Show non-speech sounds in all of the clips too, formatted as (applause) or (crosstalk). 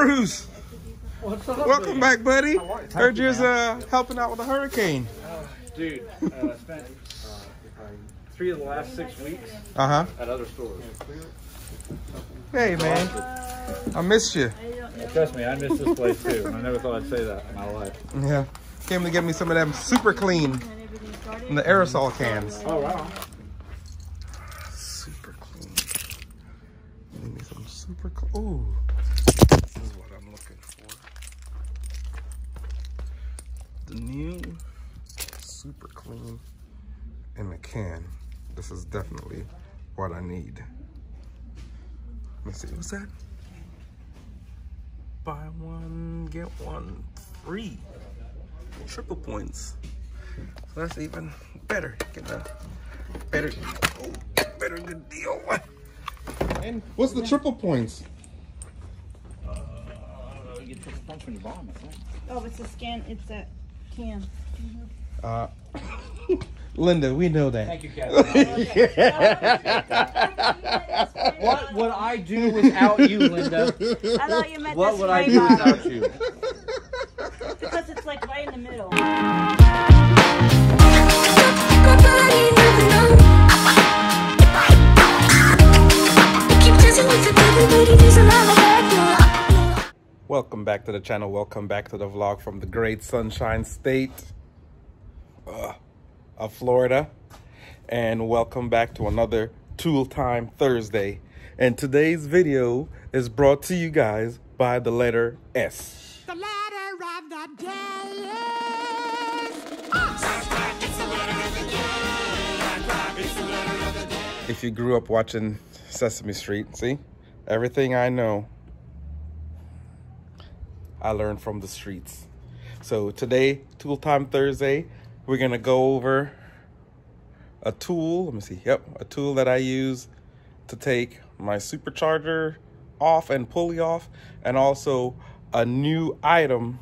Bruce, What's up? welcome dude? back, buddy. Heard you, was uh, helping out with the hurricane. Dude, uh, spent uh, three of the last six weeks Uh huh. at other stores. Hey, man. I missed you. Trust me, I missed this place too. I never thought I'd say that in my life. Yeah. Came to get me some of them super clean in the aerosol cans. Oh wow. Super clean. Give me some super clean. Ooh. This is what I'm looking for. The new super clean in the can. This is definitely what I need. Let me see. What's that? Buy one, get one free. Triple points. So that's even better. Get a better, oh, better good deal. And what's the triple points? Uh, you get triple points when you bomb, I think. Oh, it's a scan. It's a can. Uh, (laughs) Linda, we know that. Thank you, Catherine. (laughs) what would I do without you, Linda? I thought you meant What this would I do bottle without you? because it's like right in the middle. Welcome back to the channel. Welcome back to the vlog from the great Sunshine State uh, of Florida. And welcome back to another Tool Time Thursday. And today's video is brought to you guys by the letter S. The letter of the day is If you grew up watching Sesame Street, see? Everything I know, I learned from the streets. So today, Tool Time Thursday, we're gonna go over a tool. Let me see. Yep, a tool that I use to take my supercharger off and pulley off, and also a new item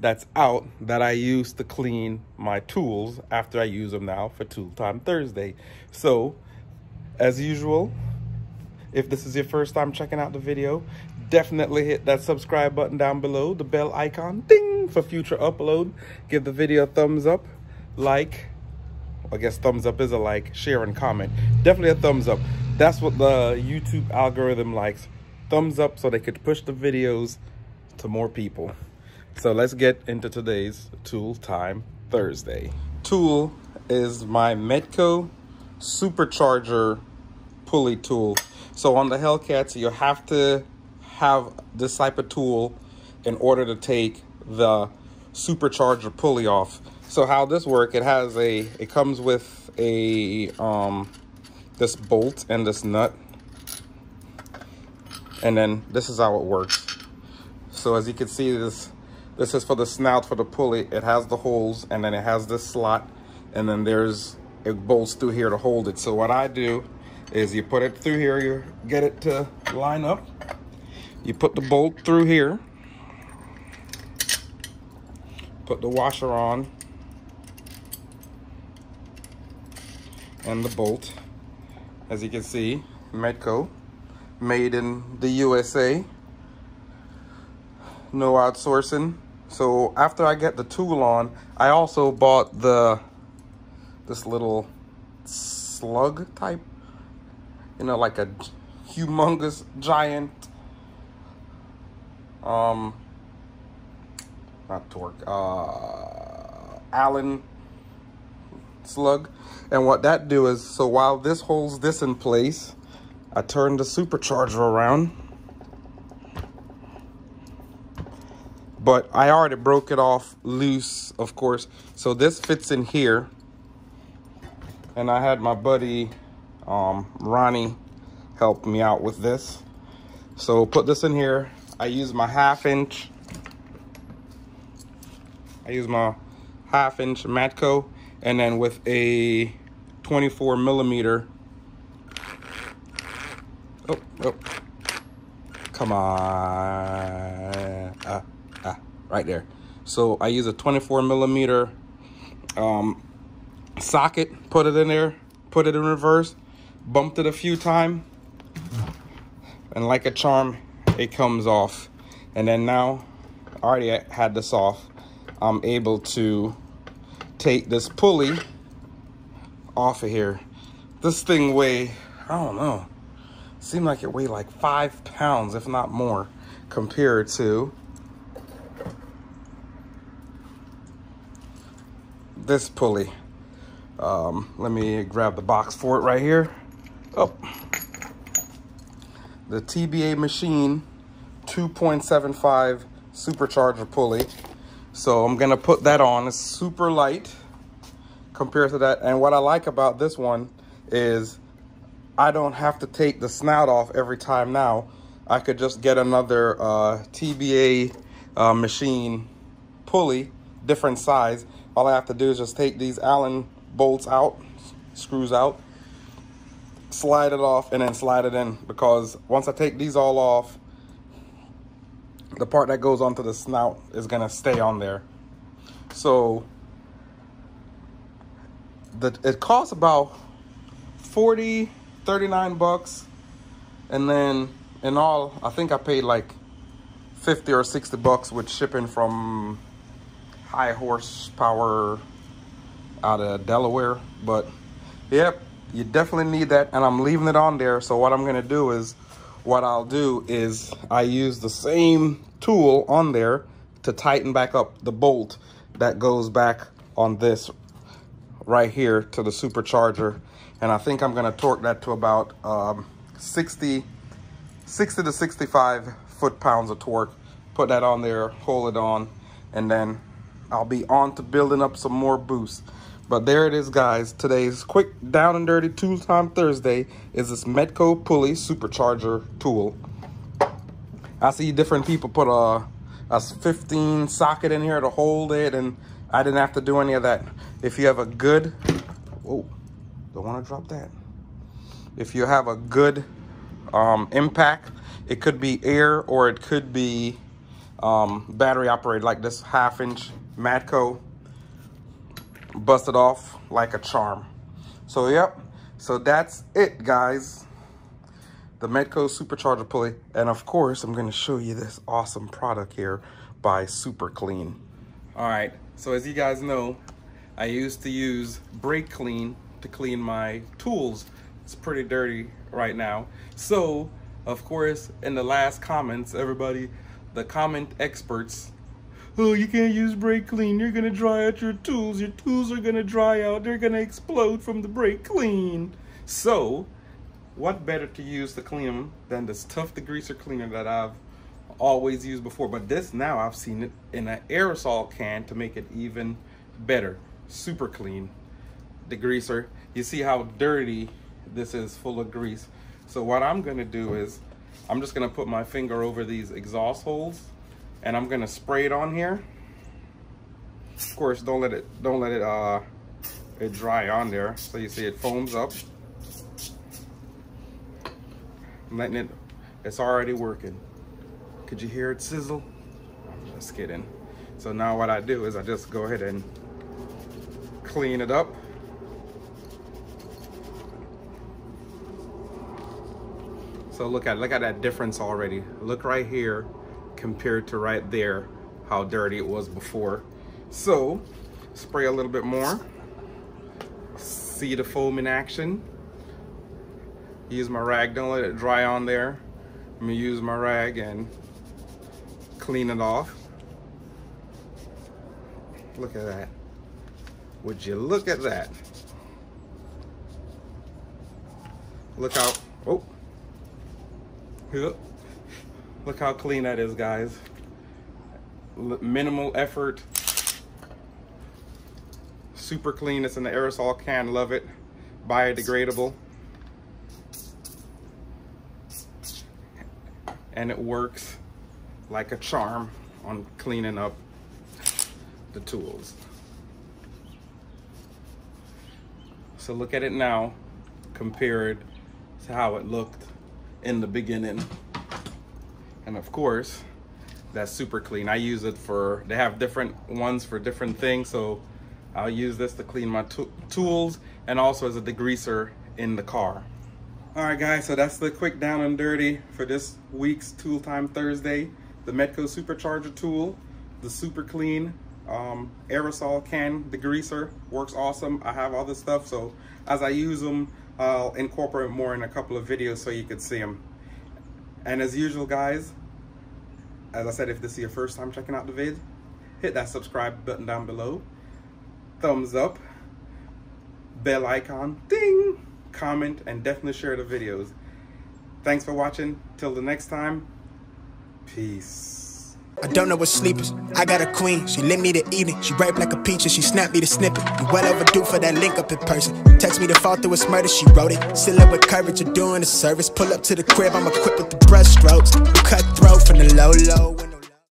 that's out that I use to clean my tools after I use them now for Tool Time Thursday. So, as usual, if this is your first time checking out the video, definitely hit that subscribe button down below, the bell icon, ding, for future upload. Give the video a thumbs up, like, I guess thumbs up is a like, share and comment. Definitely a thumbs up. That's what the YouTube algorithm likes. Thumbs up so they could push the videos to more people. So let's get into today's Tool Time Thursday. Tool is my Metco supercharger pulley tool. So on the Hellcats, you have to have this type of tool in order to take the supercharger pulley off. So how this work? It has a, it comes with a um, this bolt and this nut, and then this is how it works. So as you can see, this this is for the snout for the pulley. It has the holes, and then it has this slot, and then there's it bolts through here to hold it. So what I do is you put it through here, you get it to line up. You put the bolt through here. Put the washer on. And the bolt. As you can see, Metco. Made in the USA. No outsourcing. So after I get the tool on, I also bought the this little slug type you know like a humongous giant um not torque uh allen slug and what that do is so while this holds this in place i turn the supercharger around but i already broke it off loose of course so this fits in here and I had my buddy um, Ronnie help me out with this. So put this in here. I use my half inch. I use my half inch Matco and then with a 24 millimeter. Oh, oh. Come on. Ah, ah, right there. So I use a 24 millimeter um, socket, put it in there, put it in reverse, bumped it a few times, and like a charm, it comes off. And then now, I already had this off, I'm able to take this pulley off of here. This thing weigh, I don't know, seemed like it weighed like five pounds, if not more, compared to this pulley. Um, let me grab the box for it right here. Oh, the TBA machine 2.75 supercharger pulley. So I'm gonna put that on. It's super light compared to that. And what I like about this one is I don't have to take the snout off every time now. I could just get another uh, TBA uh, machine pulley, different size. All I have to do is just take these Allen bolts out, screws out, slide it off, and then slide it in. Because once I take these all off, the part that goes onto the snout is gonna stay on there. So the, it costs about 40, 39 bucks. And then in all, I think I paid like 50 or 60 bucks with shipping from high horsepower out of Delaware. But yep, you definitely need that. And I'm leaving it on there. So what I'm gonna do is, what I'll do is I use the same tool on there to tighten back up the bolt that goes back on this right here to the supercharger. And I think I'm gonna torque that to about um, 60, 60 to 65 foot-pounds of torque. Put that on there, hold it on, and then I'll be on to building up some more boost. But there it is, guys. Today's quick down and dirty tool time Thursday is this Metco pulley supercharger tool. I see different people put a, a 15 socket in here to hold it, and I didn't have to do any of that. If you have a good, oh, don't want to drop that. If you have a good um, impact, it could be air or it could be um, battery operated, like this half inch Matco busted off like a charm. So, yep. So that's it, guys. The Metco Supercharger Pulley. And of course, I'm going to show you this awesome product here by Super Clean. All right. So as you guys know, I used to use Brake Clean to clean my tools. It's pretty dirty right now. So, of course, in the last comments, everybody, the comment experts oh, you can't use brake clean. You're gonna dry out your tools. Your tools are gonna dry out. They're gonna explode from the brake clean. So, what better to use to clean them than this tough degreaser cleaner that I've always used before. But this now I've seen it in an aerosol can to make it even better. Super clean degreaser. You see how dirty this is full of grease. So what I'm gonna do is I'm just gonna put my finger over these exhaust holes and I'm gonna spray it on here. Of course, don't let it don't let it uh it dry on there. So you see it foams up. I'm letting it. It's already working. Could you hear it sizzle? I'm just kidding. So now what I do is I just go ahead and clean it up. So look at look at that difference already. Look right here compared to right there, how dirty it was before. So, spray a little bit more. See the foam in action. Use my rag, don't let it dry on there. I'm gonna use my rag and clean it off. Look at that. Would you look at that? Look out. oh. Yep. Look how clean that is, guys. Minimal effort. Super clean. It's in the aerosol can. Love it. Biodegradable. And it works like a charm on cleaning up the tools. So look at it now compared to how it looked in the beginning. And of course, that's super clean. I use it for, they have different ones for different things. So I'll use this to clean my tools and also as a degreaser in the car. All right guys, so that's the quick down and dirty for this week's Tool Time Thursday. the Metco Supercharger tool, the Super Clean um, aerosol can degreaser works awesome. I have all this stuff, so as I use them, I'll incorporate more in a couple of videos so you could see them. And as usual, guys, as I said, if this is your first time checking out the vid, hit that subscribe button down below, thumbs up, bell icon, ding, comment, and definitely share the videos. Thanks for watching. Till the next time, peace. I don't know what sleep is. I got a queen, she lit me to evening. She ripe like a peach and she snapped me the snippet. You well overdue for that link up in person. Text me to fall through a murder, she wrote it. Still up with courage, you're doing a service. Pull up to the crib, I'm equipped with the brush strokes. Cut throat from the low low.